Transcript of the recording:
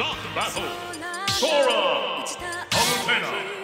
Dark battle. Sora. Homena.